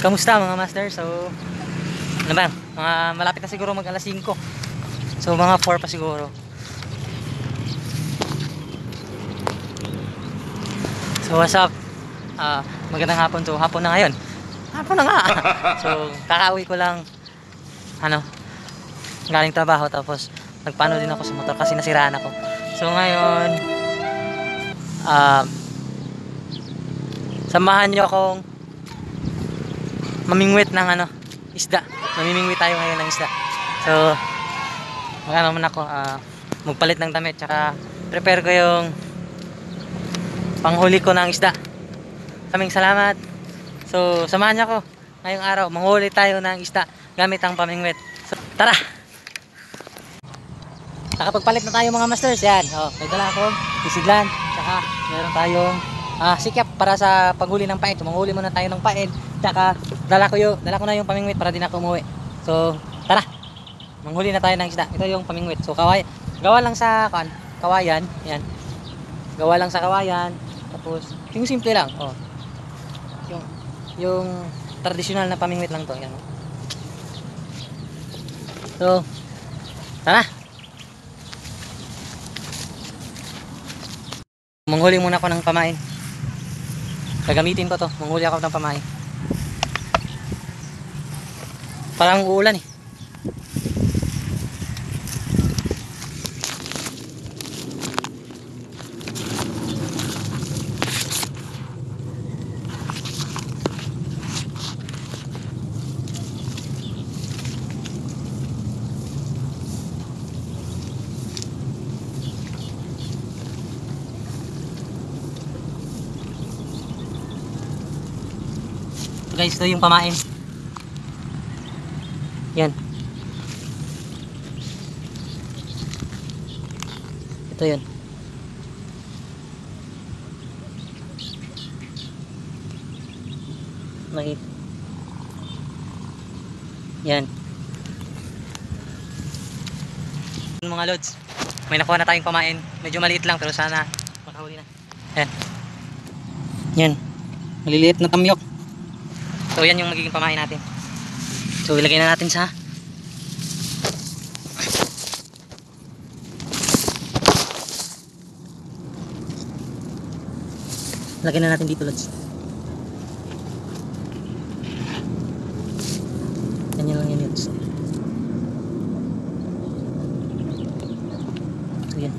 Kamusta mga master? So, ano ba? Mga malapit na siguro mag alas 5. So, mga 4 pa siguro. So, what's up? Ah, magandang hapon to. Hapon na ngayon. Hapon na nga. so, kakauwi ko lang ano, galing trabaho tapos nagpano din ako sa motor kasi nasiraan ako. So, ngayon um, samahan niyo akong mamingwit ng ano, isda. Mamimingwit tayo ngayon ng isda. So, magano naman ako, ah, magpalit ng damit, tsaka prepare ko yung panghuli ko ng isda. Kaming salamat. So, samahan niyo ako ngayong araw. Manghuli tayo ng isda gamit ang pamingwit. So, tara! Nakapagpalit na tayo mga masters. Yan. Oh, may dala akong isiglan. Tsaka meron tayong ah, sikap para sa paghuli ng. So, manghuli muna tayo ng pain. Tsaka dala ko, yung, dala ko na yung pamingwit para din ako umuwi. So, tara! Manghuli na tayo ng isda. Ito yung pamingwit. So, kaway. Gawa lang sa kan, kawayan. Yan. Gawa lang sa kawayan. Tapos, yung simple lang. Oh. Yung, yung traditional na pamingwit lang to. Yan. So, tara! Manghuli muna ako ng pamain. Gagamitin ko to. Manghuli ako ng pamain. Parang uulan eh. Guys, ito yung pamain. Yan. Ito yun. Nakita. Yan. Mga lods, may nakuha na tayong pamain. Medyo maliit lang pero sana makahuli na. Yan. Yan. Maliliit na tamyok. So yan yung magiging pamain natin. So ilagay na natin sa Lagyan na natin dito lods. Ganyan lang yan lods. So yan.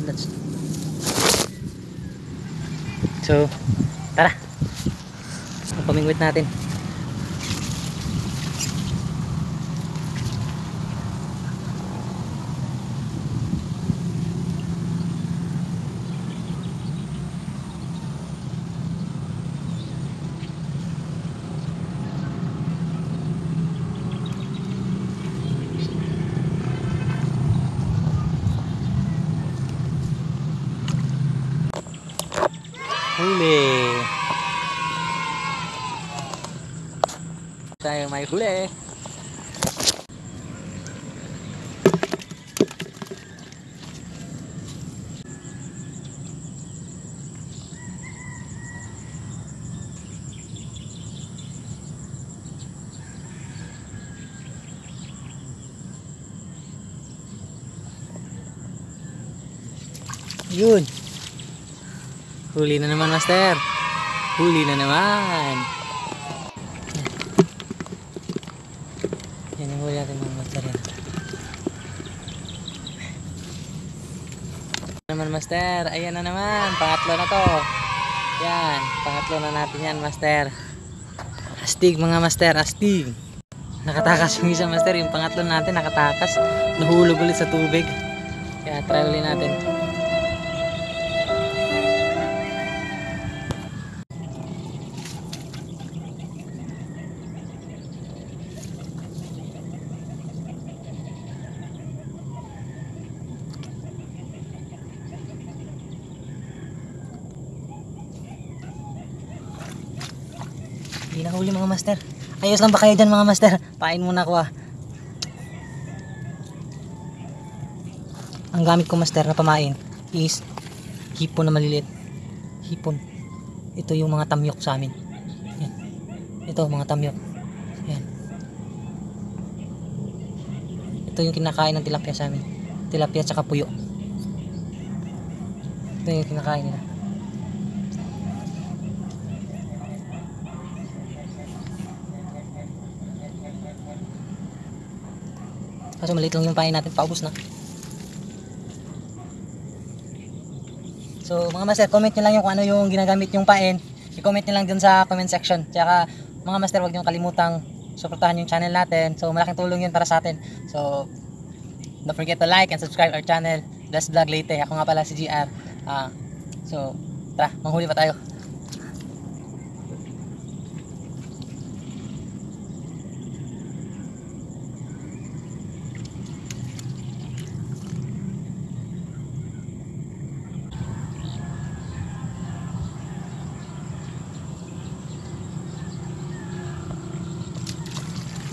Lods. So, tara. Ang pamingwit natin. Huli. Tayo may huli. Yun. Huli na naman, Master. Huli na naman. Yan yung huli natin mga Master. Yan. naman, Master. Ayan na naman. Pangatlo na to. Yan. Pangatlo na natin yan, Master. Astig, mga Master. Astig. Nakatakas yung isa, Master. Yung pangatlo natin, nakatakas. Nahulog ulit sa tubig. Kaya try ulit natin. Hindi mga master. Ayos lang ba kayo dyan mga master? Pain muna ko ah. Ang gamit ko master na pamain is hipon na maliliit. Hipon. Ito yung mga tamyok sa amin. Yan. Ito mga tamyok. Yan. Ito yung kinakain ng tilapia sa amin. Tilapia tsaka puyo. Ito yung kinakain nila. Kaso maliit lang yung pain natin, paubos na. So mga master, comment nyo lang yung kung ano yung ginagamit yung pain. I-comment nyo lang dun sa comment section. Tsaka mga master, huwag nyo kalimutang suportahan yung channel natin. So malaking tulong yun para sa atin. So don't forget to like and subscribe our channel. Bless Vlog Leyte. Ako nga pala si GR. Ah, so tara, manghuli pa tayo.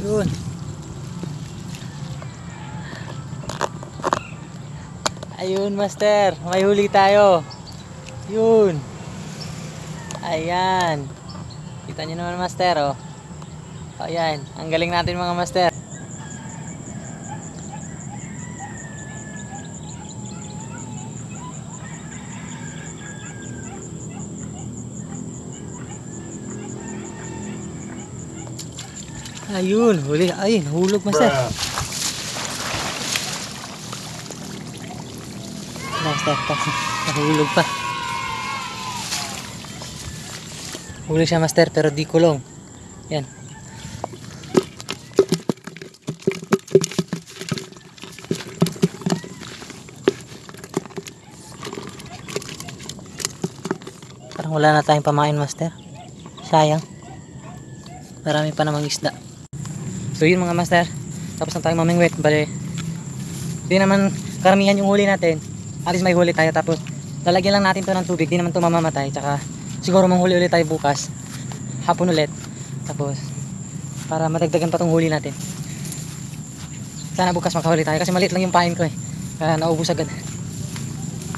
Yun. Ayun, master. May huli tayo. Yun. Ayan. Kita nyo naman, master, oh. Ayan. Ang galing natin, mga master. Ayun, huli. Ay, nahulog, master. Master, tapos nahulog pa. Huli siya, master, pero di kulong. Yan. Parang wala na tayong pamain, master. Sayang. Marami pa namang isda. So yun mga master. Tapos na tayo mamingwit. Bale, di naman karamihan yung huli natin. At least may huli tayo. Tapos lalagyan lang natin to ng tubig. Di naman to mamamatay. Tsaka siguro manghuli ulit tayo bukas. Hapon ulit. Tapos para madagdagan pa tong huli natin. Sana bukas makahuli tayo. Kasi maliit lang yung pain ko eh. Kaya naubos agad.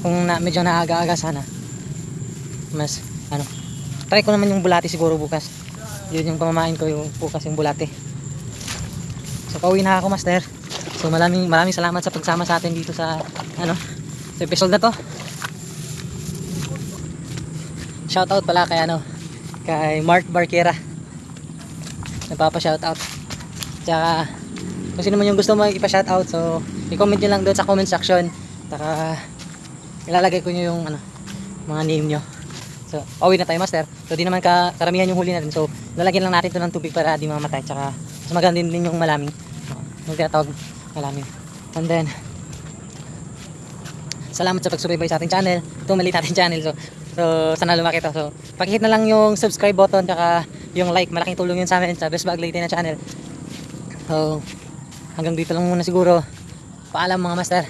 Kung na, medyo naaga-aga sana. Mas ano. Try ko naman yung bulati siguro bukas yun yung pamamain ko yung bukas yung bulate so pauwi na ako master so maraming maraming salamat sa pagsama sa atin dito sa ano sa episode na to shoutout pala kay ano kay Mark Barquera nagpapa shoutout tsaka kung sino man yung gusto mo ipa-shoutout so i-comment nyo lang doon sa comment section tsaka ilalagay ko nyo yung ano mga name nyo So, pauwi na tayo master. So, di naman ka, karamihan yung huli natin. So, lalagyan lang natin to ng tubig para di mamatay. Tsaka, mas maganda din, yung malaming. Yung tinatawag malaming. And then, salamat sa pagsubaybay sa ating channel. Ito maliit natin channel. So, so sana lumaki to. So, pakihit na lang yung subscribe button tsaka yung like. Malaking tulong yun sa amin sa Best Bag Leyte na channel. So, hanggang dito lang muna siguro. Paalam mga master.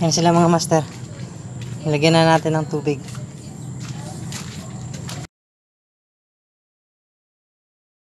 Yan sila mga master. Lagyan na natin ng tubig.